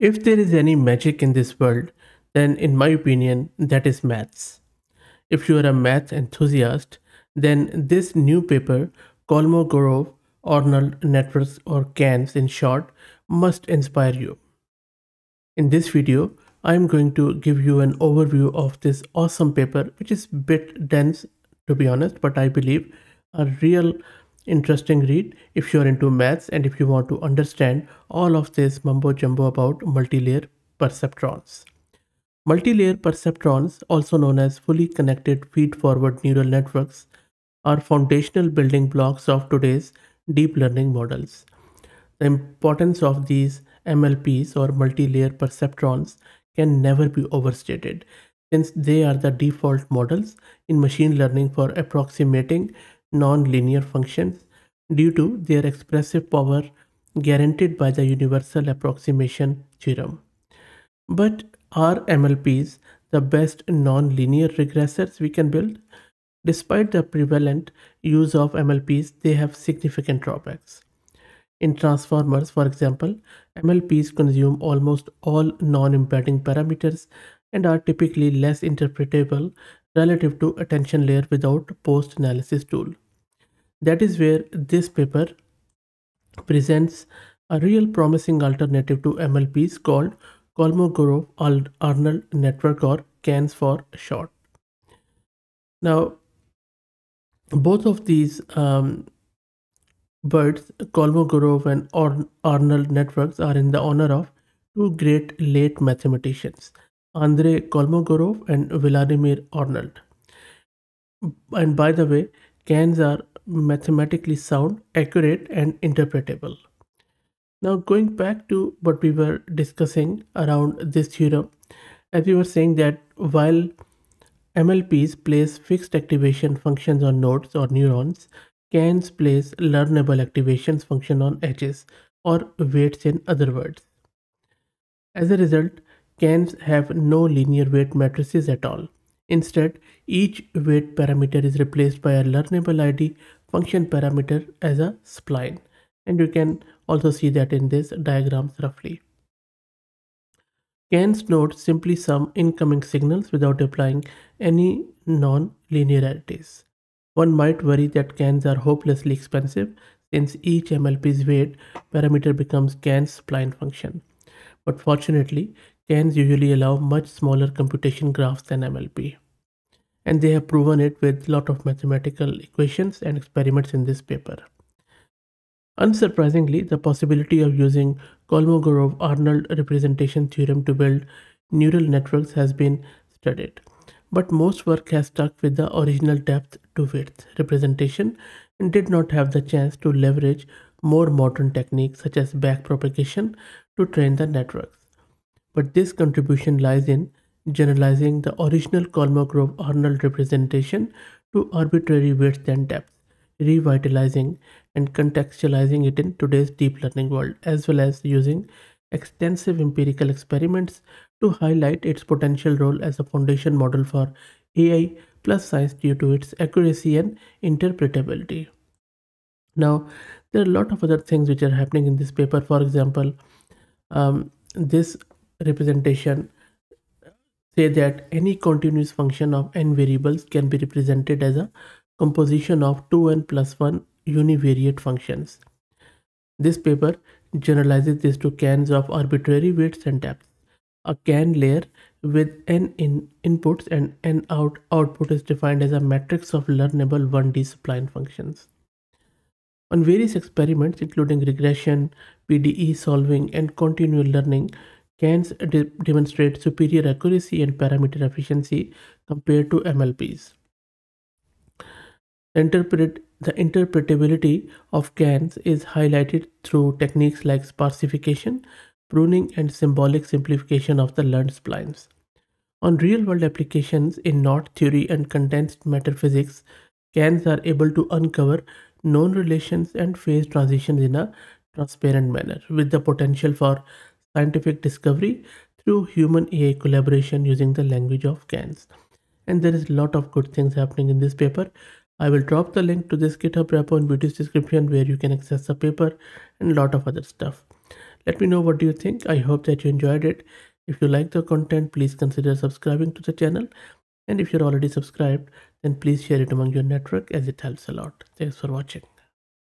If there is any magic in this world, then in my opinion, that is maths. If you are a math enthusiast, then this new paper, Kolmogorov Arnold Networks or KANs in short, must inspire you. In this video, I am going to give you an overview of this awesome paper, which is bit dense to be honest, but I believe a real interesting read if you're into maths and if you want to understand all of this mumbo jumbo about multi-layer perceptrons. Multi-layer perceptrons, also known as fully connected feed-forward neural networks, are foundational building blocks of today's deep learning models. The importance of these MLPs or multi-layer perceptrons can never be overstated since they are the default models in machine learning for approximating non-linear functions due to their expressive power guaranteed by the universal approximation theorem. But are MLPs the best non-linear regressors we can build? Despite the prevalent use of MLPs, they have significant drawbacks. In transformers, for example, MLPs consume almost all non-embedding parameters and are typically less interpretable relative to attention layer without post-analysis tool. That is where this paper presents a real promising alternative to MLPs called Kolmogorov-Arnold network or KANs for short. Now, both of these um, birds, Kolmogorov and Arnold networks are in the honor of two great late mathematicians, Andrei Kolmogorov and Vladimir Arnold. And by the way, KANs are mathematically sound, accurate, and interpretable. Now, going back to what we were discussing around this theorem, as we were saying that while MLPs place fixed activation functions on nodes or neurons, KANs place learnable activations function on edges or weights in other words. As a result, KANs have no linear weight matrices at all. Instead, each weight parameter is replaced by a learnable ID function parameter as a spline. And you can also see that in this diagrams roughly. KANs nodes simply sum incoming signals without applying any non-linearities. One might worry that KANs are hopelessly expensive since each MLP's weight parameter becomes KAN's spline function. But fortunately, KANs usually allow much smaller computation graphs than MLP. And they have proven it with lot of mathematical equations and experiments in this paper. Unsurprisingly, the possibility of using Kolmogorov-Arnold representation theorem to build neural networks has been studied. But most work has stuck with the original depth to width representation and did not have the chance to leverage more modern techniques such as backpropagation to train the networks but this contribution lies in generalizing the original Kolmogorov-Arnold representation to arbitrary widths and depths, revitalizing and contextualizing it in today's deep learning world, as well as using extensive empirical experiments to highlight its potential role as a foundation model for AI plus science due to its accuracy and interpretability. Now, there are a lot of other things which are happening in this paper. For example, um, this representation say that any continuous function of n variables can be represented as a composition of 2n plus 1 univariate functions. This paper generalizes this to KANs of arbitrary weights and depths. A KAN layer with n in inputs and n out output is defined as a matrix of learnable 1D spline functions. On various experiments including regression, PDE solving and continual learning, KANs de demonstrate superior accuracy and parameter efficiency compared to MLPs. Interpret, the interpretability of KANs is highlighted through techniques like sparsification, pruning, and symbolic simplification of the learned splines. On real-world applications in knot theory and condensed matter physics, KANs are able to uncover known relations and phase transitions in a transparent manner, with the potential for scientific discovery through human AI collaboration using the language of KANs. And there is a lot of good things happening in this paper. I will drop the link to this GitHub repo in video's description where you can access the paper and a lot of other stuff. Let me know what do you think. I hope that you enjoyed it. If you like the content, please consider subscribing to the channel. And if you're already subscribed, then please share it among your network as it helps a lot. Thanks for watching.